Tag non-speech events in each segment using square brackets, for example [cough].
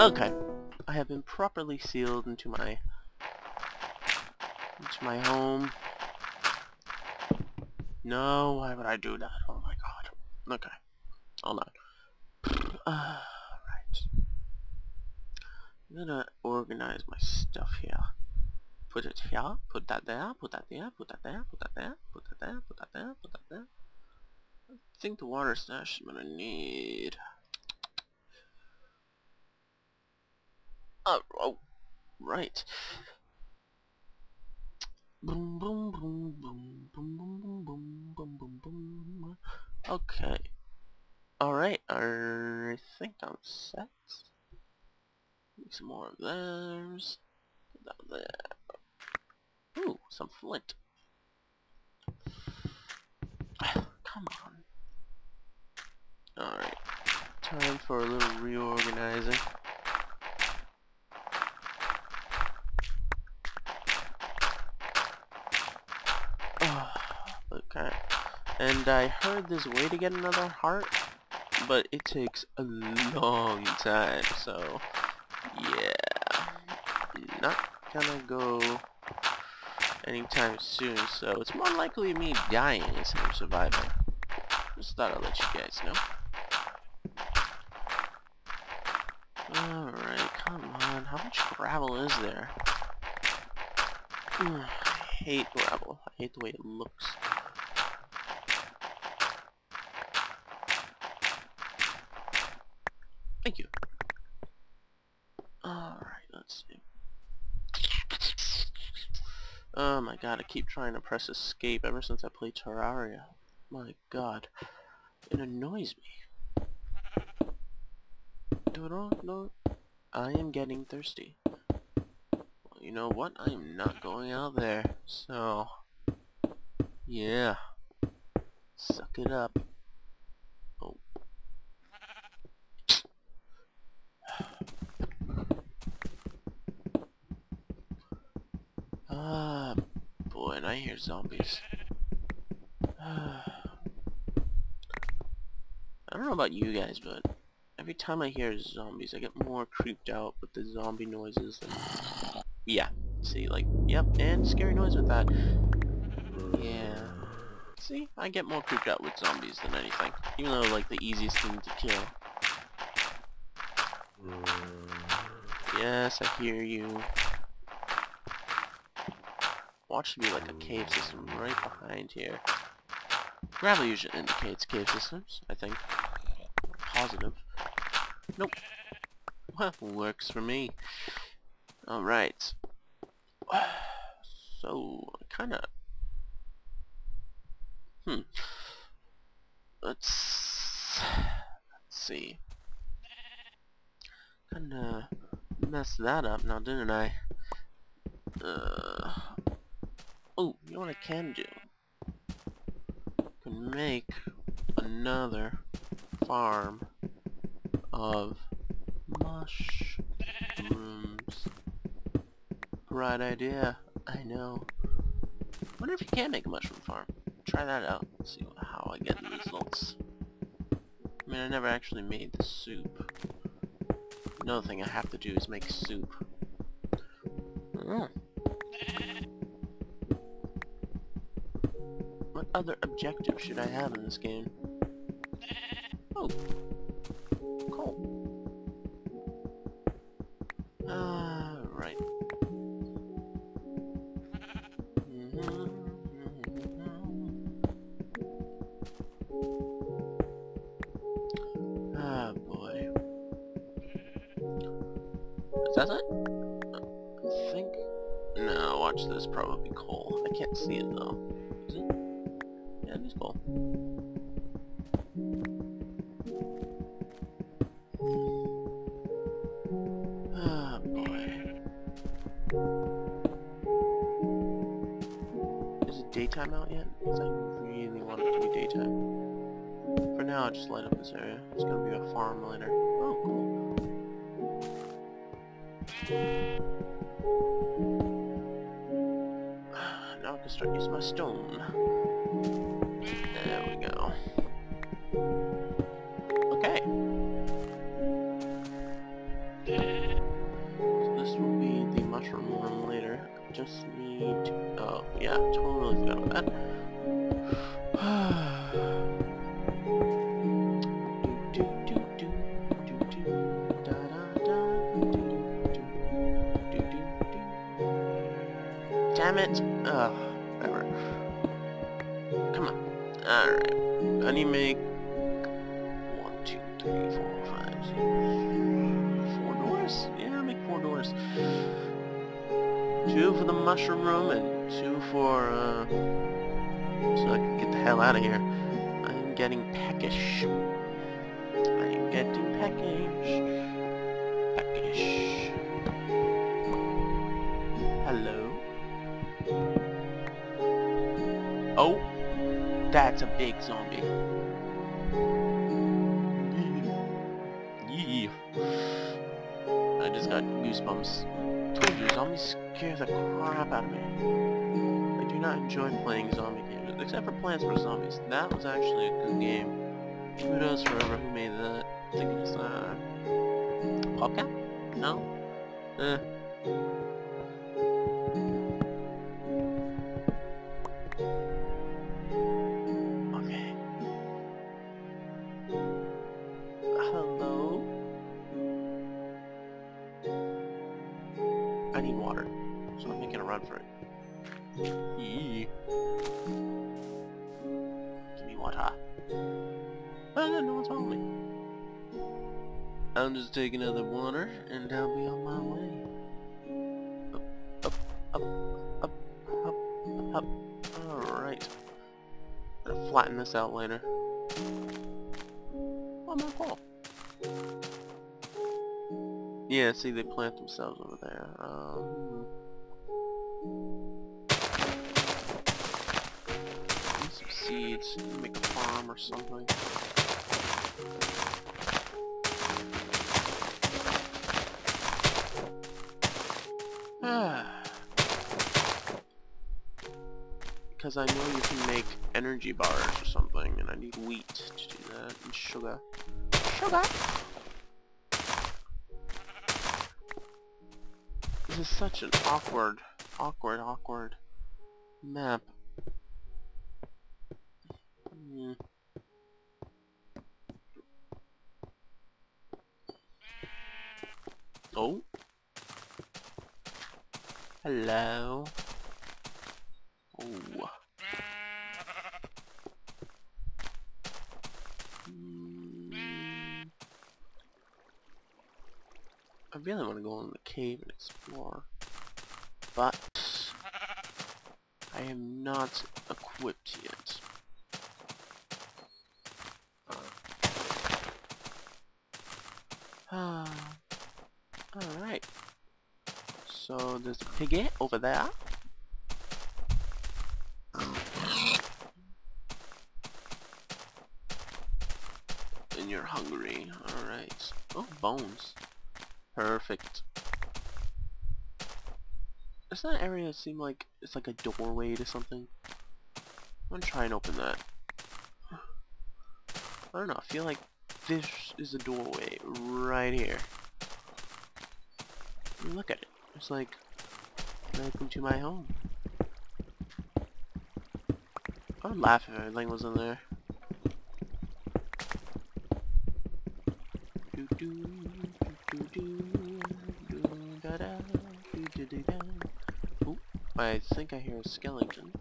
Okay, I have been properly sealed into my into my home. No, why would I do that? Oh my god. Okay, hold on. [sighs] Uh, right. I'm gonna organize my stuff here. Put it here, put that there, put that there, put that there, put that there, put that there, put that there, put that there. I think the water stash I'm gonna need. Oh, oh right. Boom, boom, boom, boom, boom, boom, boom, boom, boom, boom, boom. Okay. Alright, I think I'm set. Make some more of those. Put that there. Ooh, some flint. Come on. Alright. Time for a little reorganizing. okay. And I heard there's a way to get another heart, but it takes a long time, so yeah. Not gonna go anytime soon, so it's more likely me dying instead of surviving. Just thought I'd let you guys know. Alright, come on. How much gravel is there? I hate gravel. I hate the way it looks. Thank you. Alright, let's see. Oh my god, I keep trying to press escape ever since I played Terraria. My god. It annoys me. I am getting thirsty. Well, you know what? I am not going out there. So, yeah. Suck it up. Ah, hear zombies. [sighs] I don't know about you guys, but every time I hear zombies, I get more creeped out with the zombie noises. Yeah, see, like, yep, and scary noise with that. Yeah. See, I get more creeped out with zombies than anything, even though, like, the easiest thing to kill. Yes, I hear you. Watch to be like a cave system right behind here. Gravel usually indicates cave systems, I think. Positive. Nope. Well, works for me. Alright. [sighs] So, kinda... Hmm. Let's... Let's see. Kinda messed that up now, didn't I? Uh... Oh, you know what I can do? I can make another farm of mushrooms. Right idea, I know. wonder if you can make a mushroom farm. Try that out, see how I get the results. I mean, I never actually made the soup. Another thing I have to do is make soup. Other objective should I have in this game? [laughs] Oh. Oh boy. Is it daytime out yet? Because I really want it to be daytime. For now, I'll just light up this area. It's gonna be a farm later. Oh, cool. [sighs] now I can start using my stone. There we go. Okay. So this will be the mushroom room later. Just need to... Oh, yeah, totally forgot about that. [sighs] Damn it! Ugh, whatever. Alright. I need to make one, two, three, four, five, six, four doors? Yeah, make four doors. Two for the mushroom room and two for, uh, so I can get the hell out of here. I'm getting peckish. I'm getting peckish. Peckish. Hello? Oh, that's a big zombie. I just got goosebumps. Told you, zombies scare the crap out of me. I do not enjoy playing zombie games, except for Plants vs. Zombies. That was actually a good game. Kudos for whoever who made that. I think it was, uh... PopCap? No? Eh. I'm just taking another water, and I'll be on my way. Up, up, up, up, up, up. Alright. Gonna flatten this out later. Oh, not cool. Yeah, see, they plant themselves over there. Um, some seeds, make a farm or something. Because I know you can make energy bars or something, and I need wheat to do that, and sugar. Sugar! This is such an awkward, awkward, awkward map. Hmm. Oh. Hello. Oh. Hmm. I really want to go in the cave and explore, but I am not equipped yet. Ah. [sighs] Alright. So there's a piggy over there. And you're hungry. Alright. Oh, bones. Perfect. Does that area seem like it's like a doorway to something? I'm gonna try and open that. I don't know, I feel like this is a doorway right here. Look at it. It's like, welcome to my home. I would laugh if everything was in there. Do do do do do da da do do da. I think I hear a skeleton.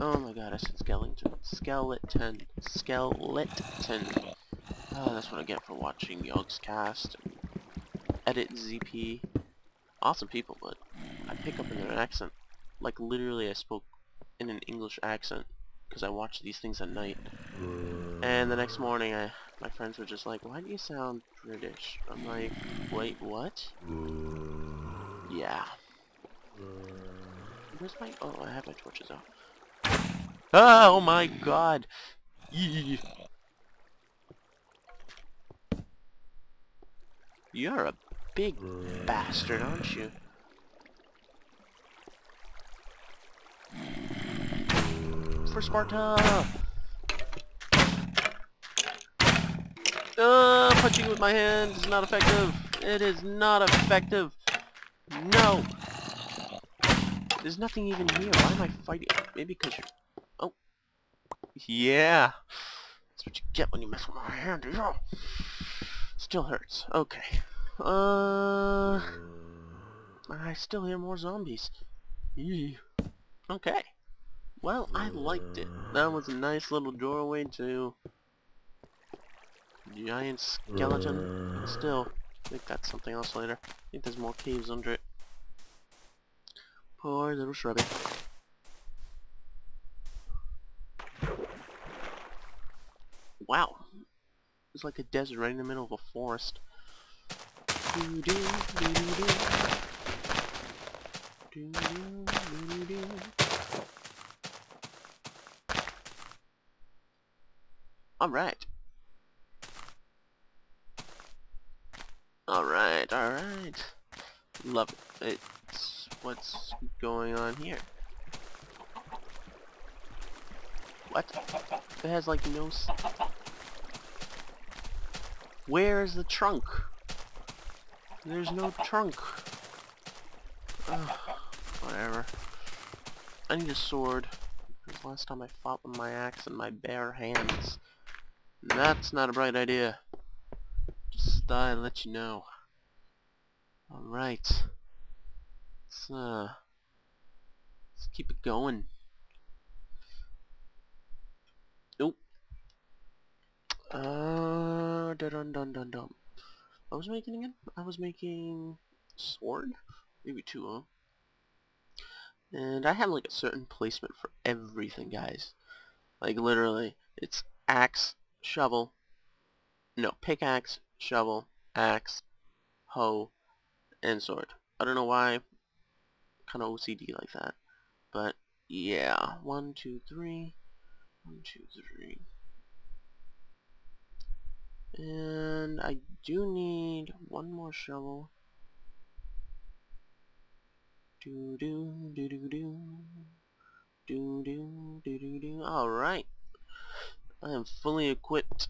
Oh my god, I said skeleton. Skeleton. Skeleton. Oh, that's what I get for watching Yogscast. Edit ZP. Awesome people, but I pick up in their accent. Like literally I spoke in an English accent because I watch these things at night. And the next morning I my friends were just like, why do you sound British? I'm like, wait, what? Yeah. Where's my... Oh, I have my torches out. Oh my god! You're a big bastard, aren't you? for Sparta! Uh, punching with my hand is not effective. It is not effective. No. There's nothing even here. Why am I fighting? Maybe because you're... Oh. Yeah. That's what you get when you mess with my hand. Yeah. Still hurts. Okay. Uh... I still hear more zombies. Okay. Well, I liked it. That was a nice little doorway to giant skeleton. Still, I think that's something else later. I think there's more caves under it. Poor little shrubby. Wow. It's like a desert right in the middle of a forest. Doo -doo, doo -doo, doo Alright. Alright, alright. Love it. It's what's going on here. What? It has like no... Where is the trunk? There's no trunk. Ugh, whatever. I need a sword. Last time I fought with my axe in my bare hands. That's not a bright idea. Just thought I'd let you know. Alright. Let's, uh... Let's keep it going. Nope. Uh... Dun dun dun dun. I was making again? I was making... Sword? Maybe two, huh? And I have like a certain placement for everything, guys. Like literally, it's axe, shovel, no, pickaxe, shovel, axe, hoe, and sword. I don't know why, kind of OCD like that. But, yeah, one, two, three, one, two, three. And I do need one more shovel. Do do do do do do do do do do. All right. I am fully equipped.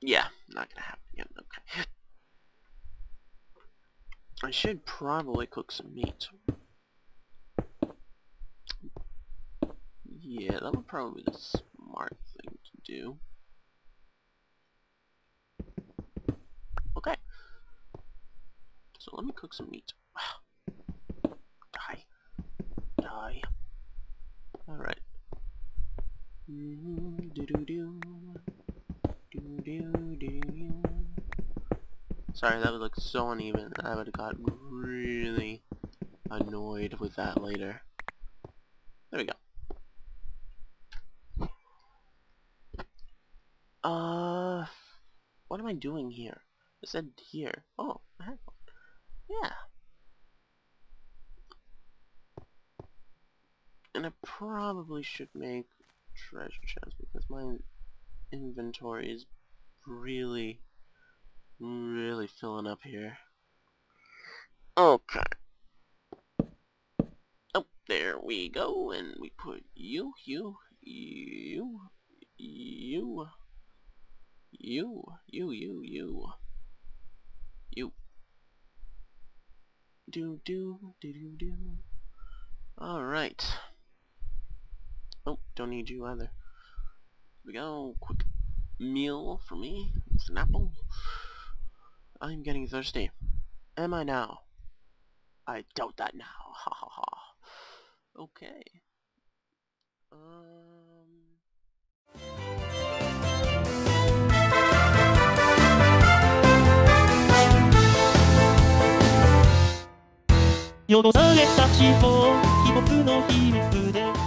Yeah, not gonna happen again. Okay. I should probably cook some meat. Yeah, that would probably be the smart thing to do. Okay. So let me cook some meat. [sighs] Die. Die. Alright. Mm-hmm. Do do do. Do do do. Sorry, that would look so uneven. I would have got really annoyed with that later. There we go. Uh, what am I doing here? I said here. Oh. Yeah. And I probably should make treasure chests because my inventory is really, really filling up here. Okay. Oh, there we go, and we put you, you, you, you, you, you, you, you, you. Do, do, do, do, do. Alright. Oh, don't need you either. Here we go. Quick meal for me. It's an apple. I'm getting thirsty. Am I now? I doubt that now. Ha ha ha. Okay. Um... よどされた脂肪、秘木の皮膚で